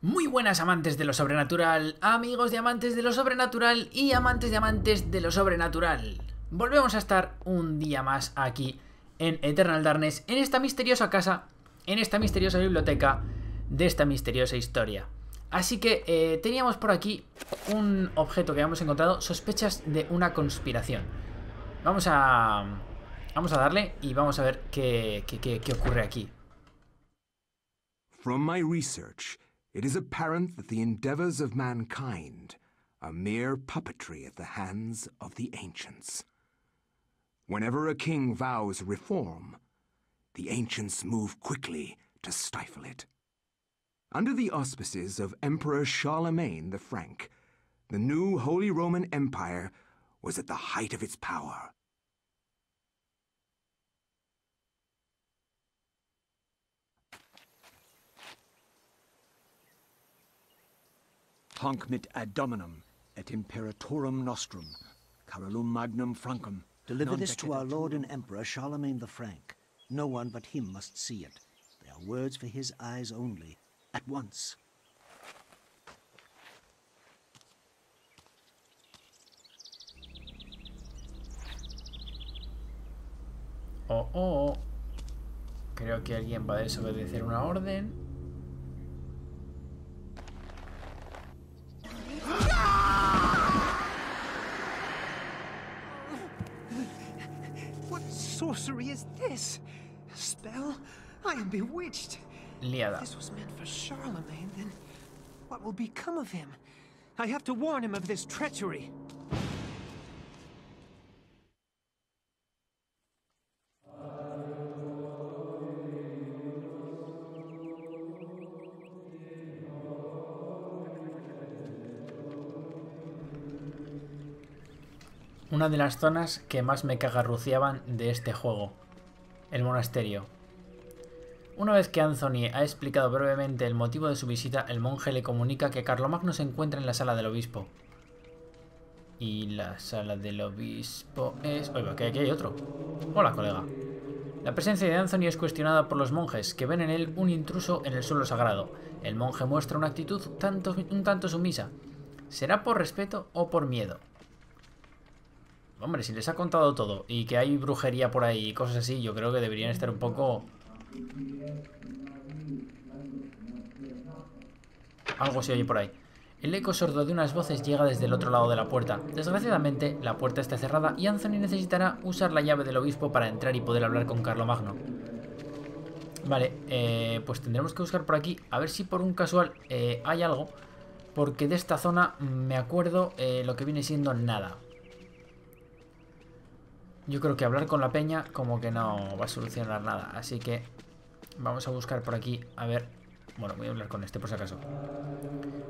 Muy buenas amantes de lo sobrenatural, amigos de amantes de lo sobrenatural y amantes de amantes de lo sobrenatural. Volvemos a estar un día más aquí en Eternal Darkness, en esta misteriosa casa, en esta misteriosa biblioteca de esta misteriosa historia. Así que eh, teníamos por aquí un objeto que habíamos encontrado, sospechas de una conspiración. Vamos a... Vamos a darle y vamos a ver qué, qué, qué, ocurre aquí. Research, it is apparent that the endeavors of mankind are mere puppetry at the hands of the ancients. Whenever a king vows reform, the ancients move quickly to stifle it. Under the auspices of Emperor Charlemagne the Frank, the new Holy Roman Empire was at the height of its power. Hanc mit ad dominum et imperatorum nostrum, Carolum magnum francum. Deliver this to our Lord and Emperor Charlemagne the Frank. No one but him must see it. They are words for his eyes only. At once. Oh, oh. Creo que alguien va a desobedecer una orden. Sorcery is this? A spell? I am bewitched. Liada. If this was meant for Charlemagne, then what will become of him? I have to warn him of this treachery. Una de las zonas que más me cagarruciaban de este juego. El monasterio. Una vez que Anthony ha explicado brevemente el motivo de su visita, el monje le comunica que Carlomagno se encuentra en la sala del obispo. Y la sala del obispo es... Oiga, que aquí hay otro. Hola, colega. La presencia de Anthony es cuestionada por los monjes, que ven en él un intruso en el suelo sagrado. El monje muestra una actitud un tanto sumisa. ¿Será por respeto o por miedo? Hombre, si les ha contado todo y que hay brujería por ahí y cosas así, yo creo que deberían estar un poco... Algo se oye por ahí. El eco sordo de unas voces llega desde el otro lado de la puerta. Desgraciadamente, la puerta está cerrada y Anthony necesitará usar la llave del obispo para entrar y poder hablar con Carlomagno. Vale, eh, pues tendremos que buscar por aquí, a ver si por un casual eh, hay algo. Porque de esta zona me acuerdo eh, lo que viene siendo nada. Yo creo que hablar con la peña como que no va a solucionar nada. Así que vamos a buscar por aquí. A ver. Bueno, voy a hablar con este por si acaso.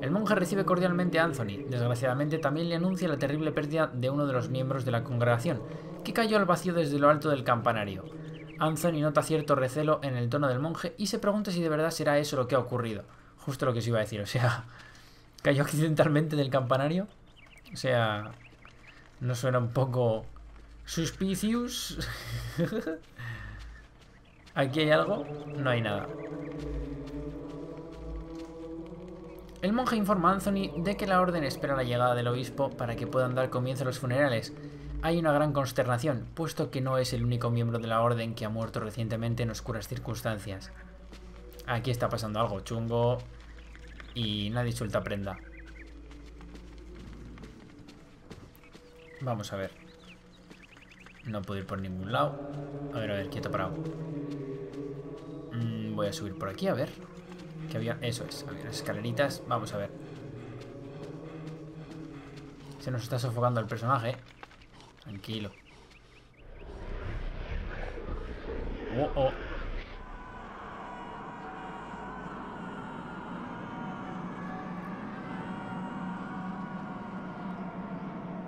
El monje recibe cordialmente a Anthony. Desgraciadamente también le anuncia la terrible pérdida de uno de los miembros de la congregación, que cayó al vacío desde lo alto del campanario. Anthony nota cierto recelo en el tono del monje y se pregunta si de verdad será eso lo que ha ocurrido. Justo lo que os iba a decir, o sea, cayó accidentalmente del campanario. O sea, no suena un poco Suspicious. ¿Aquí hay algo? No hay nada. El monje informa a Anthony de que la orden espera la llegada del obispo para que puedan dar comienzo a los funerales. Hay una gran consternación, puesto que no es el único miembro de la orden que ha muerto recientemente en oscuras circunstancias. Aquí está pasando algo chungo y nadie suelta prenda. Vamos a ver. No puedo ir por ningún lado. A ver, a ver, quieto parado. Mm, voy a subir por aquí, a ver. Que había. Eso es, había unas escaleritas. Vamos a ver. Se nos está sofocando el personaje. Tranquilo. Oh, oh.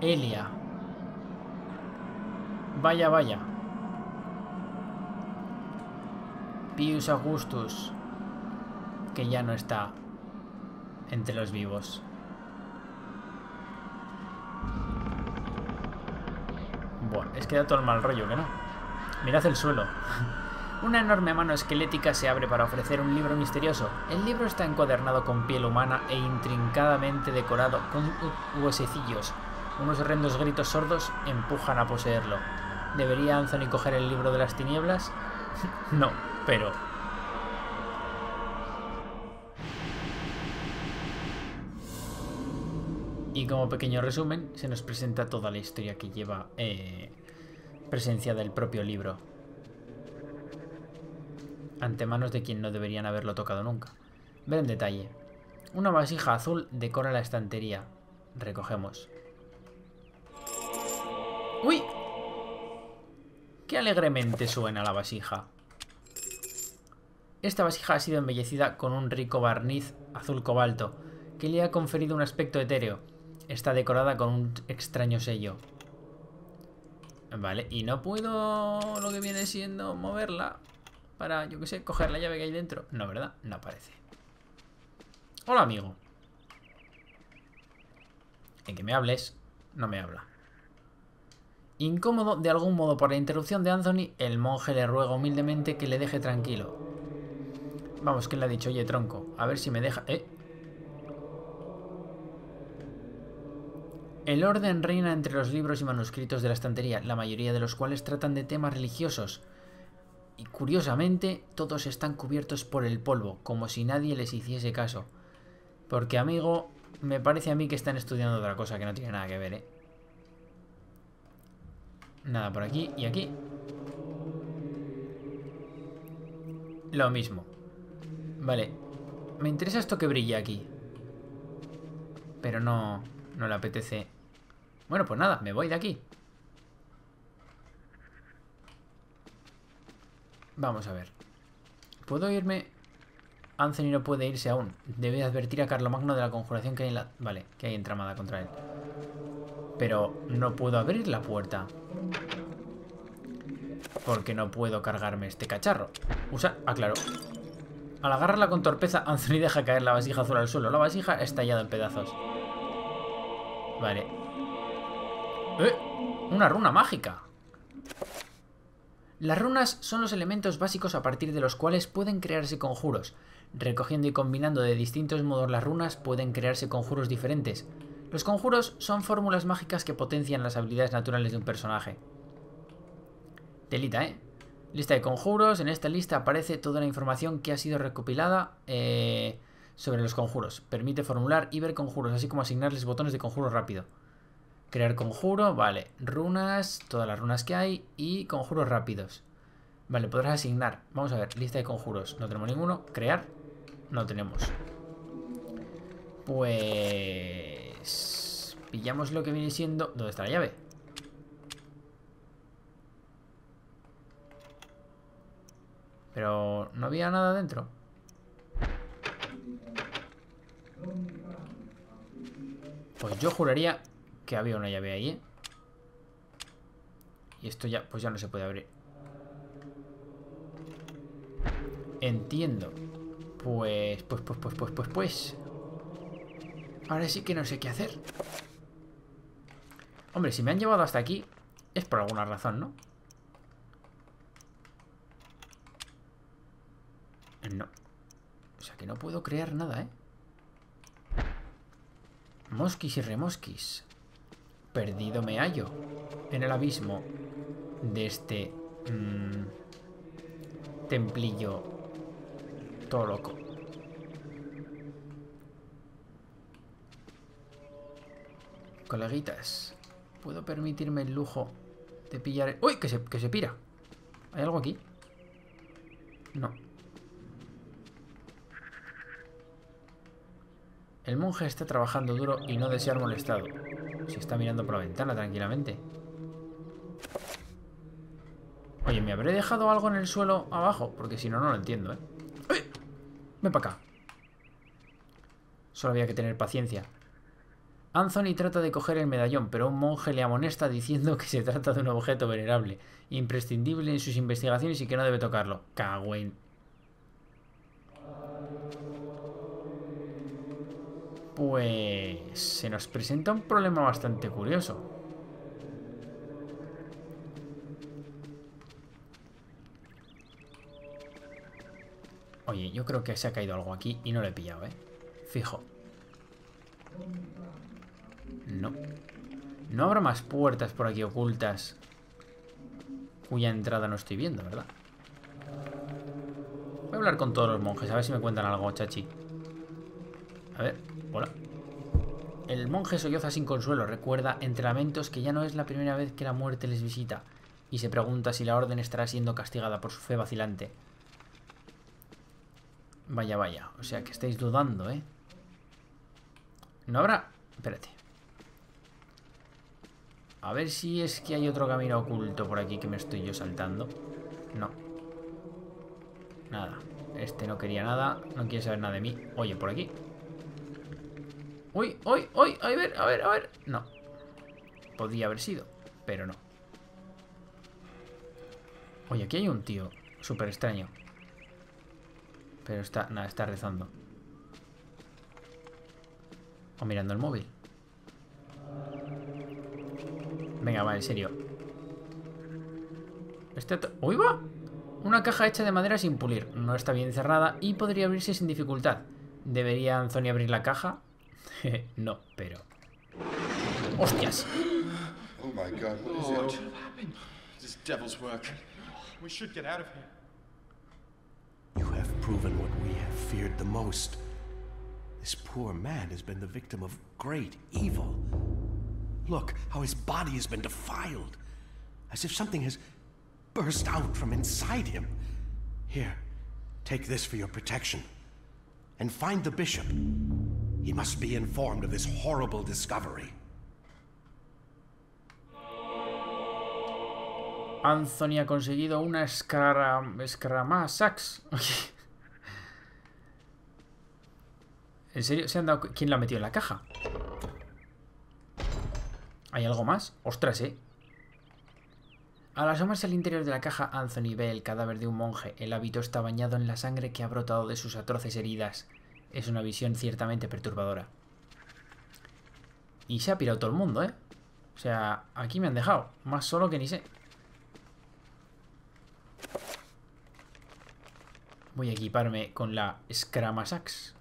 Elia. Vaya, vaya. Pius Augustus, que ya no está entre los vivos. Buah, es que da todo el mal rollo, que no. Mirad el suelo. Una enorme mano esquelética se abre para ofrecer un libro misterioso. El libro está encuadernado con piel humana e intrincadamente decorado con huesecillos. Unos horrendos gritos sordos empujan a poseerlo. ¿Debería Anthony coger el libro de las tinieblas? no, pero... Y como pequeño resumen, se nos presenta toda la historia que lleva eh, presencia del propio libro ante manos de quien no deberían haberlo tocado nunca. Ver en detalle. Una vasija azul decora la estantería. Recogemos. ¡Uy! Qué alegremente suena la vasija. Esta vasija ha sido embellecida con un rico barniz azul cobalto, que le ha conferido un aspecto etéreo. Está decorada con un extraño sello. Vale, y no puedo lo que viene siendo moverla para, yo que sé, coger la llave que hay dentro. No, ¿verdad? No aparece. Hola, amigo. En que me hables, no me habla. Incómodo de algún modo por la interrupción de Anthony, el monje le ruega humildemente que le deje tranquilo. Vamos, que le ha dicho? Oye, tronco, a ver si me deja... ¿Eh? El orden reina entre los libros y manuscritos de la estantería, la mayoría de los cuales tratan de temas religiosos. Y curiosamente, todos están cubiertos por el polvo, como si nadie les hiciese caso. Porque, amigo, me parece a mí que están estudiando otra cosa que no tiene nada que ver, ¿eh? Nada por aquí y aquí. Lo mismo. Vale. Me interesa esto que brilla aquí. Pero no... No le apetece... Bueno, pues nada, me voy de aquí. Vamos a ver. ¿Puedo irme? Anthony no puede irse aún. Debe advertir a Carlomagno de la conjuración que hay en la... Vale, que hay entramada contra él. Pero no puedo abrir la puerta. Porque no puedo cargarme este cacharro. Usa... Ah, claro. Al agarrarla con torpeza, Anthony deja caer la vasija azul al suelo. La vasija ha estallado en pedazos. Vale. ¡Eh! Una runa mágica. Las runas son los elementos básicos a partir de los cuales pueden crearse conjuros. Recogiendo y combinando de distintos modos las runas pueden crearse conjuros diferentes. Los conjuros son fórmulas mágicas que potencian las habilidades naturales de un personaje. Delita, ¿eh? Lista de conjuros. En esta lista aparece toda la información que ha sido recopilada eh, sobre los conjuros. Permite formular y ver conjuros, así como asignarles botones de conjuro rápido. Crear conjuro, vale. Runas, todas las runas que hay y conjuros rápidos. Vale, podrás asignar. Vamos a ver, lista de conjuros. No tenemos ninguno. Crear, no tenemos. Pues... Pillamos lo que viene siendo... ¿Dónde está la llave? Pero no había nada dentro. Pues yo juraría que había una llave ahí, ¿eh? Y esto ya, pues ya no se puede abrir. Entiendo. Pues, pues, pues, pues, pues, pues, pues. Ahora sí que no sé qué hacer. Hombre, si me han llevado hasta aquí, es por alguna razón, ¿no? No. O sea que no puedo crear nada, ¿eh? Mosquis y remosquis. Perdido me hallo en el abismo de este mmm, templillo todo loco. Coleguitas, ¿puedo permitirme el lujo de pillar... ¡Uy! Que se, que se pira. ¿Hay algo aquí? No. El monje está trabajando duro y no desea molestado. Si está mirando por la ventana tranquilamente. Oye, ¿me habré dejado algo en el suelo abajo? Porque si no, no lo entiendo, ¿eh? Ven para acá. Solo había que tener paciencia. Anthony trata de coger el medallón, pero un monje le amonesta diciendo que se trata de un objeto venerable, imprescindible en sus investigaciones y que no debe tocarlo. Cagüen. Pues se nos presenta un problema bastante curioso. Sí, yo creo que se ha caído algo aquí y no lo he pillado, ¿eh? Fijo. No. No habrá más puertas por aquí ocultas cuya entrada no estoy viendo, ¿verdad? Voy a hablar con todos los monjes, a ver si me cuentan algo, chachi. A ver, hola. El monje solloza sin consuelo, recuerda entre lamentos que ya no es la primera vez que la muerte les visita, y se pregunta si la orden estará siendo castigada por su fe vacilante. Vaya, vaya, o sea que estáis dudando, ¿eh? No habrá... Espérate. A ver si es que hay otro camino oculto por aquí que me estoy yo saltando. No. Nada. Este no quería nada. No quiere saber nada de mí. Oye, por aquí. Uy, uy, uy. A ver, a ver, a ver. No. Podría haber sido, pero no. Oye, aquí hay un tío súper extraño. Pero está, nada, está rezando. O mirando el móvil. Venga, va, en serio. Este... ¡Uy, va! Una caja hecha de madera sin pulir. No está bien cerrada y podría abrirse sin dificultad. ¿Debería Anthony abrir la caja? no, pero... ¡Hostias! Oh my god, what is it? What has happened? This devil's work. We should get out of here. You have proven what we have feared the most. This poor man has been the victim of great evil. Look how his body has been defiled, as if something has burst out from inside him. Here, take this for your protection. And find the bishop. He must be informed of this horrible discovery. Anthony ha conseguido una escara... escaramasax. ¿En serio? ¿Se han dado... ¿Quién la ha metido en la caja? ¿Hay algo más? ¡Ostras, eh! Al asomarse al interior de la caja, Anthony ve el cadáver de un monje. El hábito está bañado en la sangre que ha brotado de sus atroces heridas. Es una visión ciertamente perturbadora. Y se ha pirado todo el mundo, ¿eh? O sea, aquí me han dejado. Más solo que ni sé. Voy a equiparme con la Scramasax.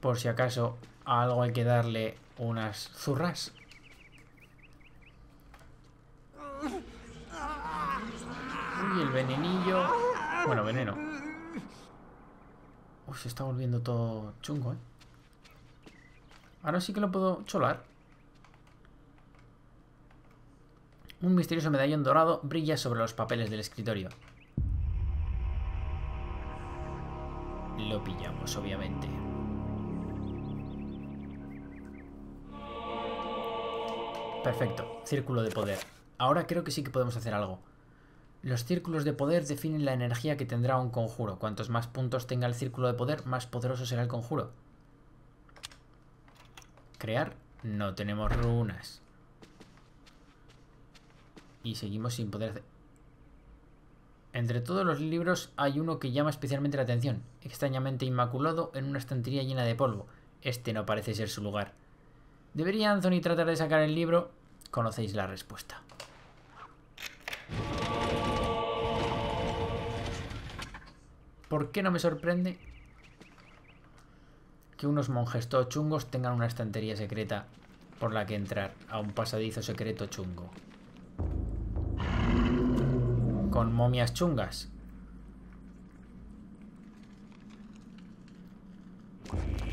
Por si acaso a algo hay que darle unas zurras. Uy, el venenillo. Bueno, veneno. Se está volviendo todo chungo, ¿eh? Ahora sí que lo puedo cholar. Un misterioso medallón dorado brilla sobre los papeles del escritorio. Lo pillamos, obviamente. Perfecto, círculo de poder. Ahora creo que sí que podemos hacer algo. Los círculos de poder definen la energía que tendrá un conjuro. Cuantos más puntos tenga el círculo de poder, más poderoso será el conjuro. Crear. No tenemos runas. Y seguimos sin poder hacer... Entre todos los libros hay uno que llama especialmente la atención. Extrañamente inmaculado en una estantería llena de polvo. Este no parece ser su lugar. ¿Debería Anthony tratar de sacar el libro? Conocéis la respuesta. ¿Por qué no me sorprende que unos monjes todos chungos tengan una estantería secreta por la que entrar a un pasadizo secreto chungo? Con momias chungas.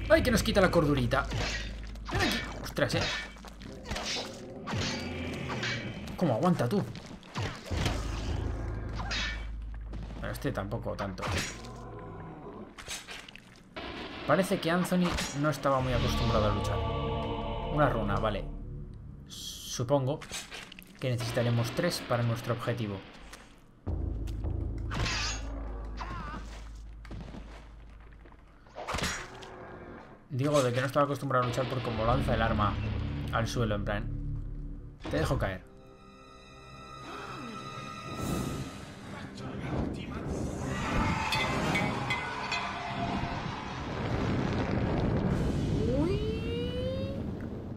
¡Ay, que nos quita la cordurita! ¡Ostras, eh! ¿Cómo aguanta tú? Este tampoco tanto. Parece que Anthony no estaba muy acostumbrado a luchar. Una runa, vale. Supongo que necesitaremos tres para nuestro objetivo. Digo de que no estaba acostumbrado a luchar por como lanza el arma al suelo, en plan. Te dejo caer.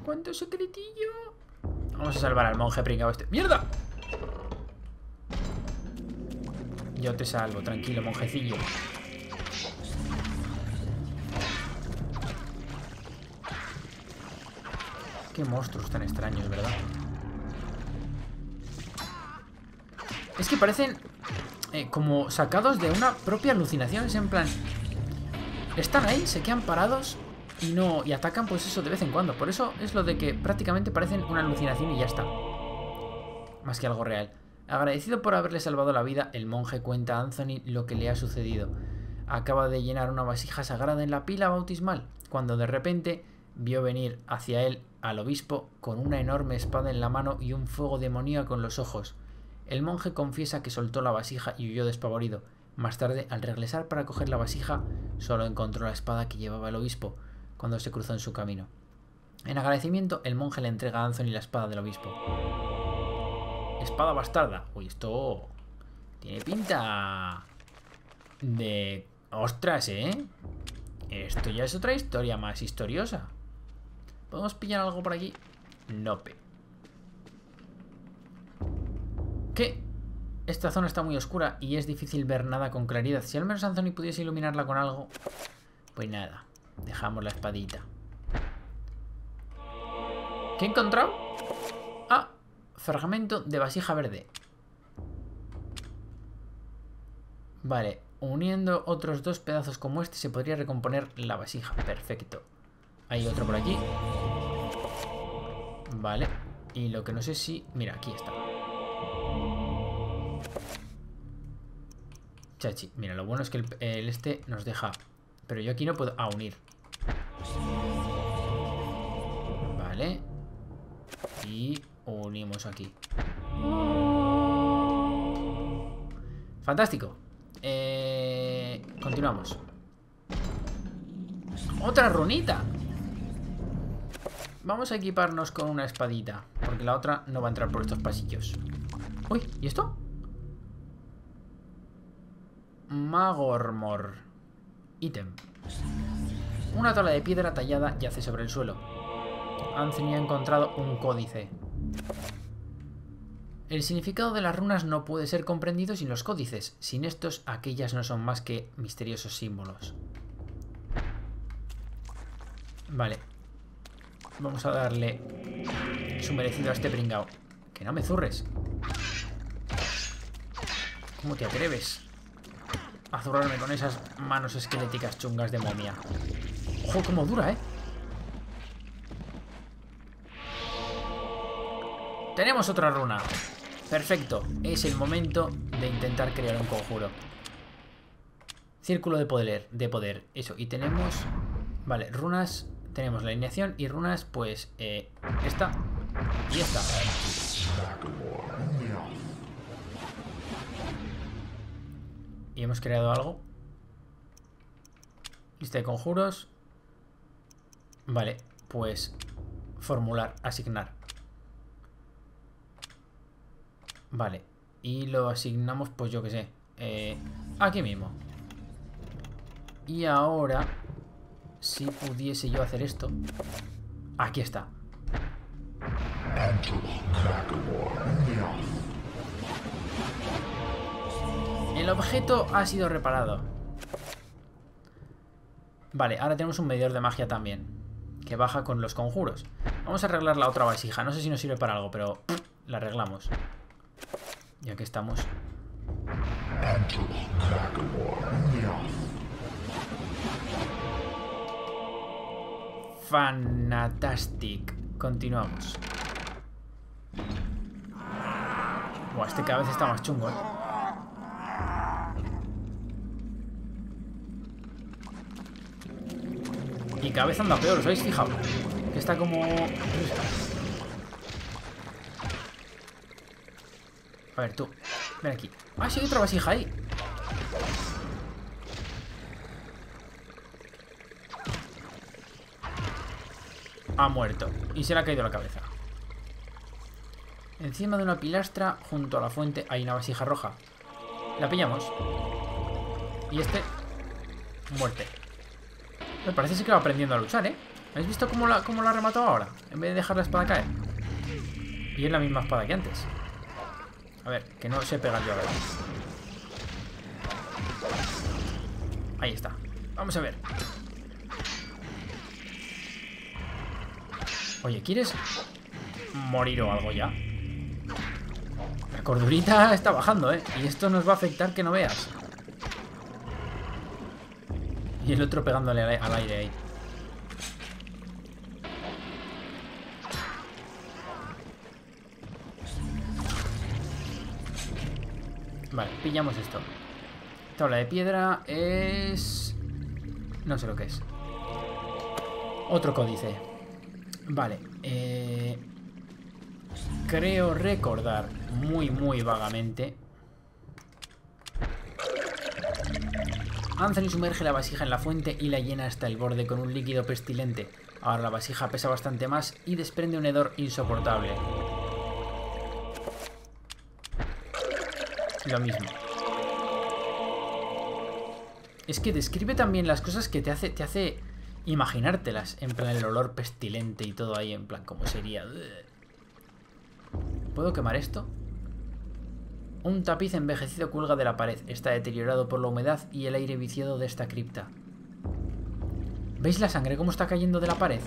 ¿Cuánto secretillo? Vamos a salvar al monje pringado este. ¡Mierda! Yo te salvo, tranquilo, monjecillo. Qué monstruos tan extraños, ¿verdad? Es que parecen eh, como sacados de una propia alucinación. Es en plan... Están ahí, se quedan parados y no y atacan pues eso de vez en cuando. Por eso es lo de que prácticamente parecen una alucinación y ya está. Más que algo real. Agradecido por haberle salvado la vida, el monje cuenta a Anthony lo que le ha sucedido. Acaba de llenar una vasija sagrada en la pila bautismal, cuando de repente vio venir hacia él al obispo con una enorme espada en la mano y un fuego demoníaco en los ojos. El monje confiesa que soltó la vasija y huyó despavorido. Más tarde, al regresar para coger la vasija, solo encontró la espada que llevaba el obispo cuando se cruzó en su camino. En agradecimiento, el monje le entrega a Anthony la espada del obispo. Espada bastarda. Uy, esto tiene pinta de... Ostras, ¿eh? Esto ya es otra historia más historiosa. ¿Podemos pillar algo por aquí? Nope. ¿Qué? Esta zona está muy oscura y es difícil ver nada con claridad. Si al menos Anthony pudiese iluminarla con algo... Pues nada. Dejamos la espadita. ¿Qué he encontrado? Ah, fragmento de vasija verde. Vale, uniendo otros dos pedazos como este se podría recomponer la vasija. Perfecto. Hay otro por aquí. Vale. Y lo que no sé si... Mira, aquí está. Chachi. Mira, lo bueno es que el, el este nos deja... Pero yo aquí no puedo... Ah, unir. Vale. Y unimos aquí. Fantástico. Eh, continuamos. ¡Otra runita! Vamos a equiparnos con una espadita. Porque la otra no va a entrar por estos pasillos. Uy, ¿y esto? Magormor. Ítem. Una tabla de piedra tallada yace sobre el suelo. Anthony ha encontrado un códice. El significado de las runas no puede ser comprendido sin los códices. Sin estos, aquellas no son más que misteriosos símbolos. Vale. Vamos a darle su merecido a este pringao. Que no me zurres. ¿Cómo te atreves a zurrarme con esas manos esqueléticas chungas de momia? ¡Ojo, cómo dura, eh! Tenemos otra runa. Perfecto. Es el momento de intentar crear un conjuro. Círculo de poder. De poder. Eso. Y tenemos... Vale, runas... Tenemos la alineación y runas, pues... Eh, esta y esta. Y hemos creado algo. Lista de conjuros. Vale, pues formular, asignar. Vale, y lo asignamos, pues yo que sé, eh, aquí mismo. Y ahora, si pudiese yo hacer esto, aquí está. El objeto ha sido reparado. Vale, ahora tenemos un medidor de magia también. Que baja con los conjuros. Vamos a arreglar la otra vasija. No sé si nos sirve para algo, pero la arreglamos. Ya que estamos. Fantastic. Continuamos. Buah, este cada vez está más chungo, ¿eh? Y cada vez anda peor, ¿os habéis fijado? Que está como... A ver, tú. Ven aquí. Ah, sí, hay otra vasija ahí. Ha muerto. Y se le ha caído la cabeza. Encima de una pilastra, junto a la fuente, hay una vasija roja. La pillamos. Y este... Muerte. Me parece que va aprendiendo a luchar, ¿eh? ¿Habéis visto cómo la, cómo la ha rematado ahora? En vez de dejar la espada caer. Y es la misma espada que antes. A ver, que no sé pegar yo ahora. Ahí está. Vamos a ver. Oye, ¿quieres morir o algo ya? La cordurita está bajando, ¿eh? Y esto nos va a afectar que no veas. Y el otro pegándole al aire ahí. Pillamos esto. Tabla de piedra es... No sé lo que es. Otro códice. Vale. Eh... Creo recordar muy, muy vagamente. Anthony sumerge la vasija en la fuente y la llena hasta el borde con un líquido pestilente. Ahora la vasija pesa bastante más y desprende un hedor insoportable. Lo mismo. Es que describe también las cosas que te hace, te hace imaginártelas. En plan, el olor pestilente y todo ahí. En plan, como sería. ¿Puedo quemar esto? Un tapiz envejecido cuelga de la pared. Está deteriorado por la humedad y el aire viciado de esta cripta. ¿Veis la sangre cómo está cayendo de la pared?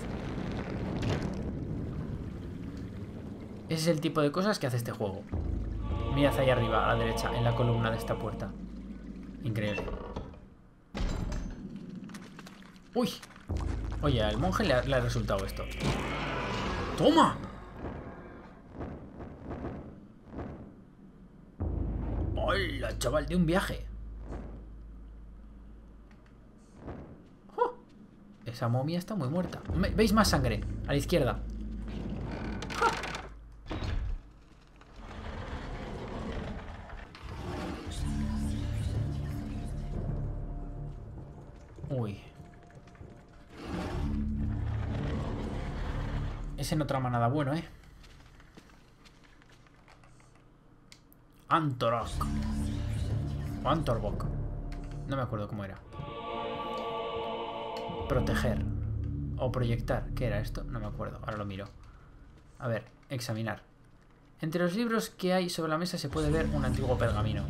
Ese es el tipo de cosas que hace este juego. Mirad ahí arriba, a la derecha, en la columna de esta puerta. Increíble. ¡Uy! Oye, al monje le ha, resultado esto. ¡Toma! ¡Hola, chaval! De un viaje. ¡Oh! Esa momia está muy muerta. ¿Veis más sangre? A la izquierda. Ese no trama nada bueno, ¿eh? Antorok. O Antorbok. No me acuerdo cómo era. Proteger. O proyectar. ¿Qué era esto? No me acuerdo. Ahora lo miro. A ver, examinar. Entre los libros que hay sobre la mesa se puede ver un antiguo pergamino.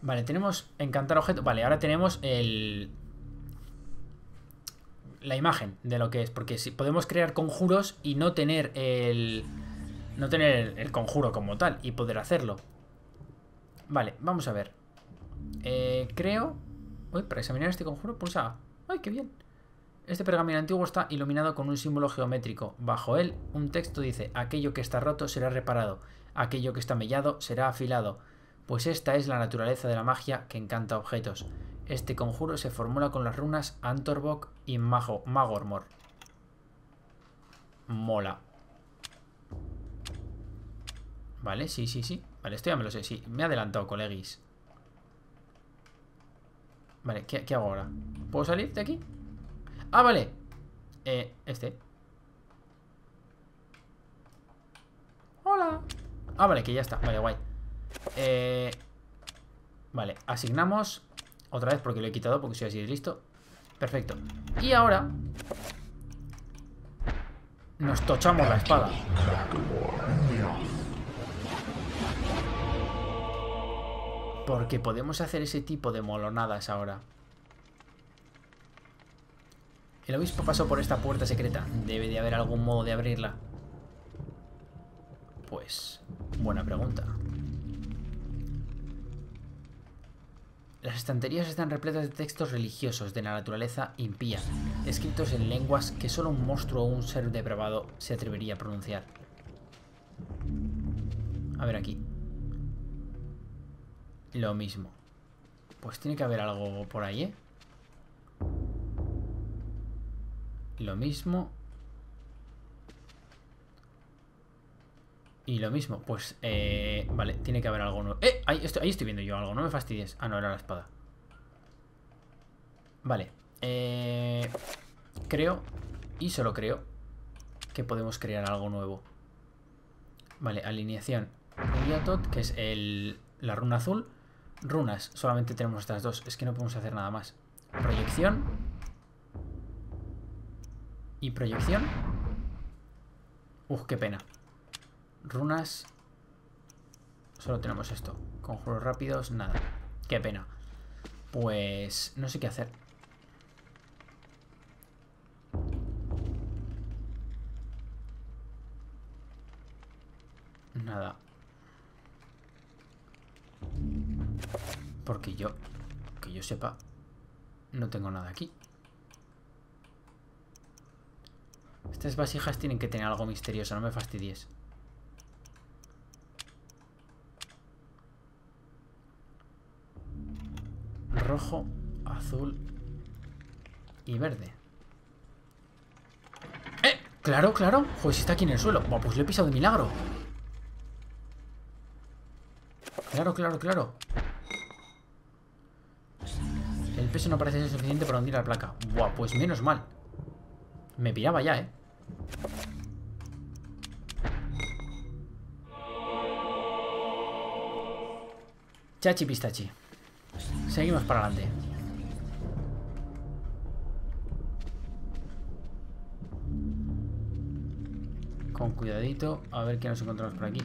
Vale, tenemos encantar objeto. Vale, ahora tenemos el... La imagen de lo que es. Porque si podemos crear conjuros y no tener el... No tener el, conjuro como tal y poder hacerlo. Vale, vamos a ver. Eh, creo... Uy, para examinar este conjuro pulsa. ¡Ay, qué bien! Este pergamino antiguo está iluminado con un símbolo geométrico. Bajo él, un texto dice, aquello que está roto será reparado, aquello que está mellado será afilado, pues esta es la naturaleza de la magia que encanta objetos. Este conjuro se formula con las runas Antorbok y Mago, Magormor. Mola. Vale, sí, sí, sí. Vale, esto ya me lo sé, sí. Me he adelantado, colegis. Vale, ¿qué, qué hago ahora? ¿Puedo salir de aquí? Ah, vale. Eh, este. Hola. Ah, vale, que ya está. Vale, guay. Eh, vale, asignamos. Otra vez porque lo he quitado, porque soy así de listo. Perfecto. Y ahora... Nos tochamos la espada. Porque podemos hacer ese tipo de molonadas ahora. El obispo pasó por esta puerta secreta. Debe de haber algún modo de abrirla. Pues, buena pregunta. Las estanterías están repletas de textos religiosos de la naturaleza impía, escritos en lenguas que solo un monstruo o un ser depravado se atrevería a pronunciar. A ver aquí. Lo mismo. Pues tiene que haber algo por ahí, ¿eh? Lo mismo. Y lo mismo, pues, eh, vale, tiene que haber algo nuevo. ¡Eh! Ahí estoy, ahí estoy viendo yo algo, no me fastidies. Ah, no, era la espada. Vale. Eh, creo, y solo creo, que podemos crear algo nuevo. Vale, alineación. Uriatot, que es el, la runa azul. Runas, solamente tenemos estas dos. Es que no podemos hacer nada más. Proyección. Y proyección. Uf, qué pena. Runas. Solo tenemos esto. Conjuros rápidos, nada. Qué pena. Pues no sé qué hacer. Nada. Porque yo, que yo sepa, no tengo nada aquí. Estas vasijas tienen que tener algo misterioso, no me fastidies. Rojo, azul y verde. ¡Eh! Claro, claro. Joder, si está aquí en el suelo. Buah, pues lo he pisado de milagro. Claro, claro, claro. El peso no parece ser suficiente para hundir la placa. Buah, pues menos mal. Me piraba ya, ¿eh? Chachi pistachi. Seguimos para adelante. Con cuidadito. A ver qué nos encontramos por aquí.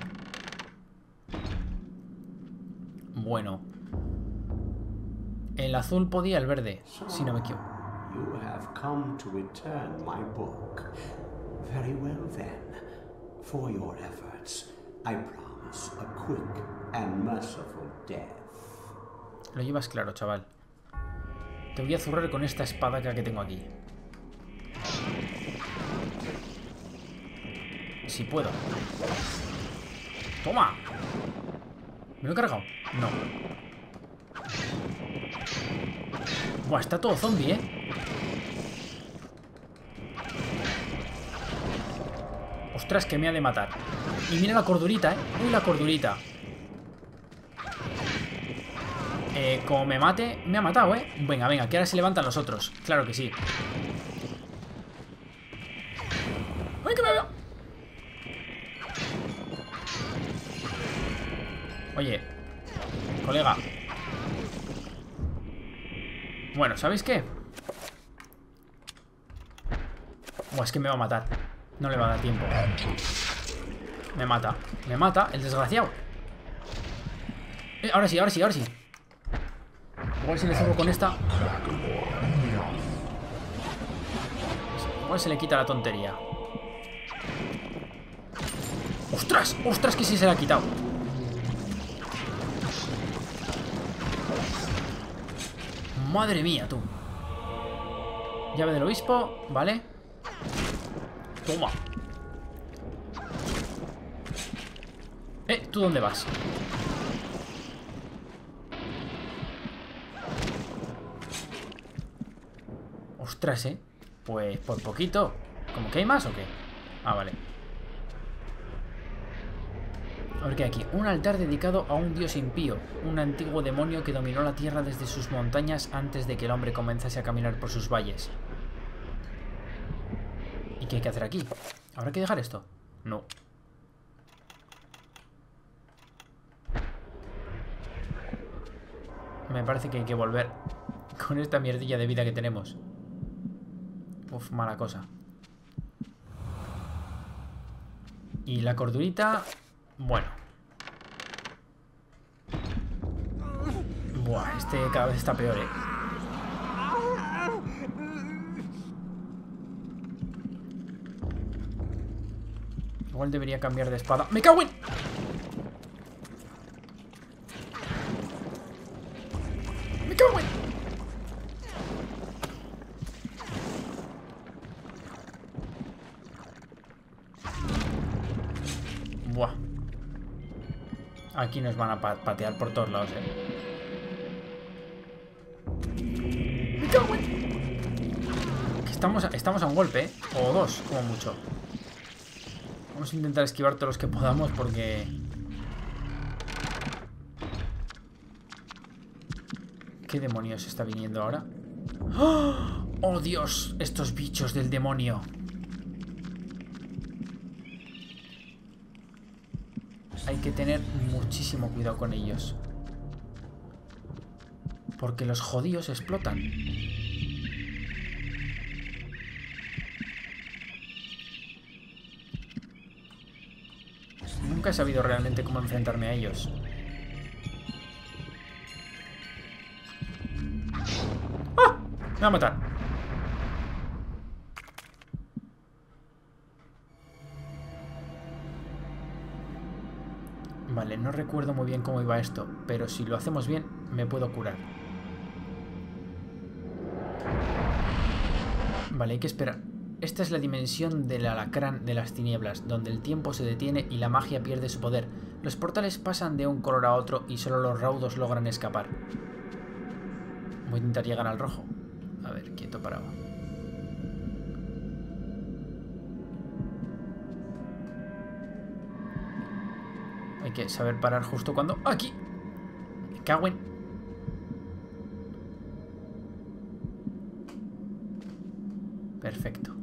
Bueno. El azul podía el verde, si no me equivoco. You have come to return my book. Very well then. For your efforts, I promise a quick and merciful death. Lo llevas claro, chaval. Te voy a zurrar con esta espadaca que tengo aquí. Si puedo. ¡Toma! ¿Me lo he cargado? No. Buah, está todo zombie, ¿eh? Ostras, que me ha de matar. Y mira la cordurita, ¿eh? Uy, la cordurita. Eh, como me mate, me ha matado, ¿eh? Venga, venga, que ahora se levantan los otros. Claro que sí. ¡Ay, que me veo! Oye, colega. Bueno, ¿sabéis qué? Buah, es que me va a matar. No le va a dar tiempo. Me mata. Me mata, el desgraciado. Eh, ahora sí, ahora sí, ahora sí. Igual si le cierro con esta. Igual se le quita la tontería. ¡Ostras! ¡Ostras que sí se le ha quitado! Madre mía, tú. Llave del obispo, ¿vale? Toma. Eh, ¿tú dónde vas? ¿Eh? Pues por poquito. ¿Cómo que hay más o qué? Ah, vale. A ver qué hay aquí. Un altar dedicado a un dios impío. Un antiguo demonio que dominó la tierra desde sus montañas antes de que el hombre comenzase a caminar por sus valles. ¿Y qué hay que hacer aquí? ¿Habrá que dejar esto? No. Me parece que hay que volver con esta mierdilla de vida que tenemos. Uf, mala cosa. Y la cordurita... Bueno. Buah, este cada vez está peor, eh. Igual debería cambiar de espada. ¡Me cago en! Aquí nos van a pa patear por todos lados, eh. Estamos, estamos a un golpe, ¿eh? O dos, como mucho. Vamos a intentar esquivar todos los que podamos porque... ¿Qué demonios está viniendo ahora? ¡Oh! ¡Oh, Dios! Estos bichos del demonio. hay que tener muchísimo cuidado con ellos. Porque los jodidos explotan. Nunca he sabido realmente cómo enfrentarme a ellos. ¡Ah! Me va a matar. No recuerdo muy bien cómo iba esto, pero si lo hacemos bien, me puedo curar. Vale, hay que esperar. Esta es la dimensión del alacrán de las tinieblas, donde el tiempo se detiene y la magia pierde su poder. Los portales pasan de un color a otro y solo los raudos logran escapar. Voy a intentar llegar al rojo. A ver, quieto parado. Hay que saber parar justo cuando... ¡Aquí! Me cago en... Perfecto.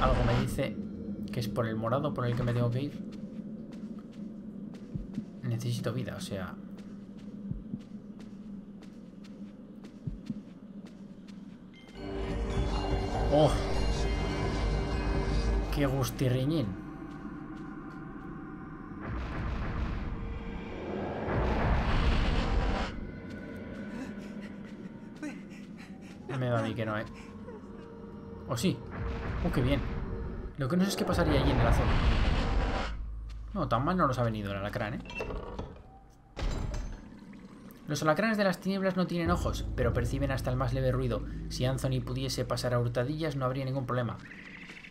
Algo me dice que es por el morado por el que me tengo que ir. Necesito vida, o sea... ¡Oh! ¡Qué gustirriñín! Me da a mí que no, ¿eh? ¿O sí? ¡Oh, qué bien! Lo que no sé es qué pasaría allí en el azul. No, tan mal no nos ha venido el alacrán, ¿eh? Los alacranes de las tinieblas no tienen ojos, pero perciben hasta el más leve ruido. Si Anthony pudiese pasar a hurtadillas no habría ningún problema.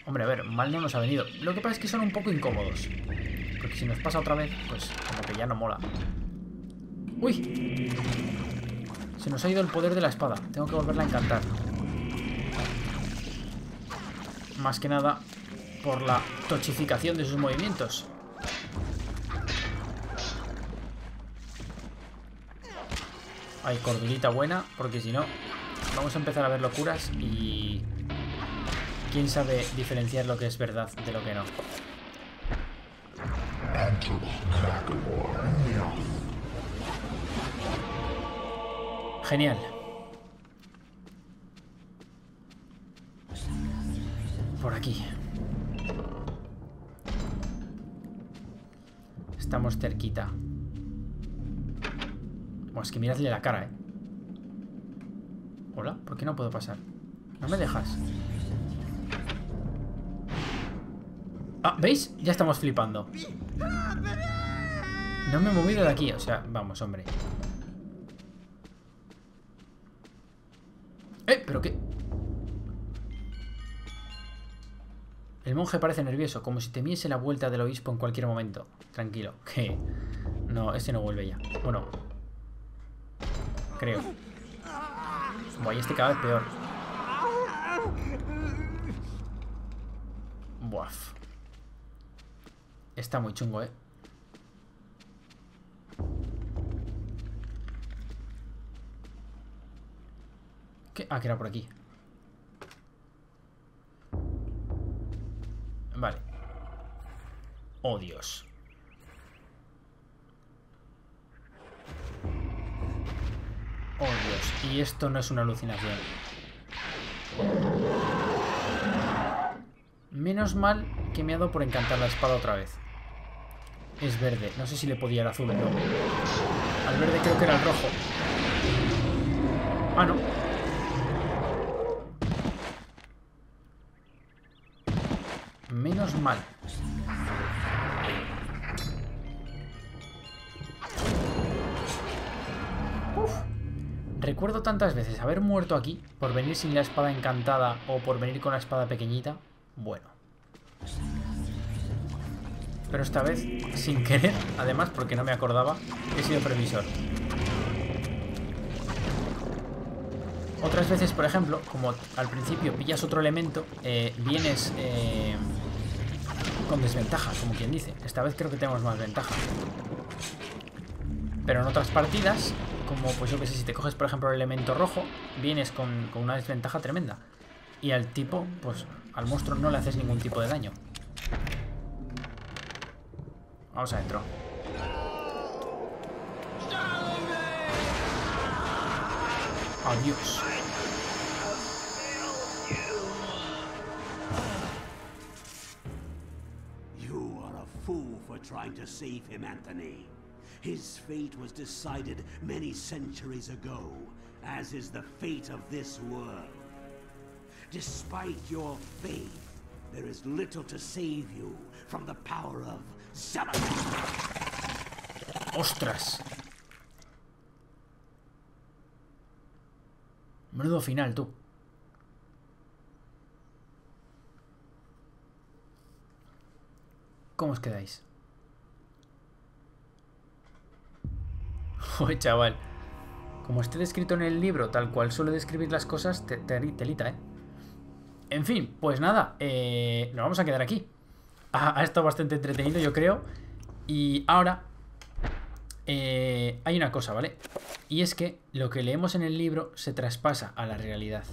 Hombre, a ver, mal no nos ha venido. Lo que pasa es que son un poco incómodos. Porque si nos pasa otra vez, pues como que ya no mola. ¡Uy! Se nos ha ido el poder de la espada. Tengo que volverla a encantar. Más que nada por la tochificación de sus movimientos. Hay cordurita buena, porque si no, vamos a empezar a ver locuras y... ¿Quién sabe diferenciar lo que es verdad de lo que no? Genial. Por aquí. Estamos cerquita. Buah, es que miradle la cara, ¿eh? Hola, ¿por qué no puedo pasar? No me dejas. Ah, ¿veis? Ya estamos flipando. No me he movido de aquí, o sea, vamos, hombre. ¡Eh! ¿Pero qué? El monje parece nervioso, como si temiese la vuelta del obispo en cualquier momento. Tranquilo, que... No, este no vuelve ya. Bueno. Creo. Buah, y este cada vez peor. Buah. Está muy chungo, ¿eh? ¿Qué? Ah, que era por aquí. Vale. Oh, Dios. Oh, Dios. Y esto no es una alucinación. Menos mal que me ha dado por encantar la espada otra vez. Es verde. No sé si le podía el azul o no. Al verde creo que era el rojo. Ah, no. Menos mal. Uf. Recuerdo tantas veces haber muerto aquí por venir sin la espada encantada o por venir con la espada pequeñita. Bueno. Pero esta vez, sin querer, además porque no me acordaba, he sido previsor. Otras veces, por ejemplo, como al principio pillas otro elemento, eh, vienes eh, con desventaja, como quien dice. Esta vez creo que tenemos más ventaja. Pero en otras partidas, como pues yo que sé, si te coges por ejemplo el elemento rojo, vienes con, con una desventaja tremenda. Y al tipo, pues al monstruo no le haces ningún tipo de daño. Vamos adentro. Adiós. You are a fool for trying to save him, Anthony. His fate was decided many centuries ago, as is the fate of this world. Despite your faith, there is little to save you from the power of. ¡Ostras! Menudo final, tú. ¿Cómo os quedáis? Joder, chaval. Como esté descrito en el libro, tal cual suele describir las cosas, te, te- telita, ¿eh? En fin, pues nada, eh, nos vamos a quedar aquí. Ha, estado bastante entretenido, yo creo. Y ahora eh, hay una cosa, ¿vale? Y es que lo que leemos en el libro se traspasa a la realidad.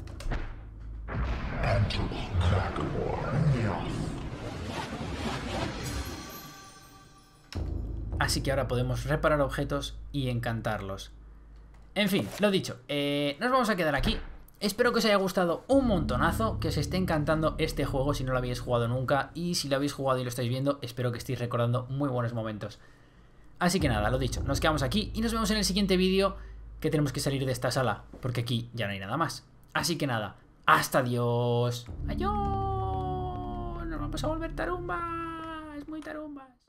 Así que ahora podemos reparar objetos y encantarlos. En fin, lo dicho, eh, nos vamos a quedar aquí. Espero que os haya gustado un montonazo, que os esté encantando este juego si no lo habéis jugado nunca y si lo habéis jugado y lo estáis viendo, espero que estéis recordando muy buenos momentos. Así que nada, lo dicho, nos quedamos aquí y nos vemos en el siguiente vídeo que tenemos que salir de esta sala, porque aquí ya no hay nada más. Así que nada, hasta Dios. Adiós. Nos vamos a volver tarumba. Es muy tarumba.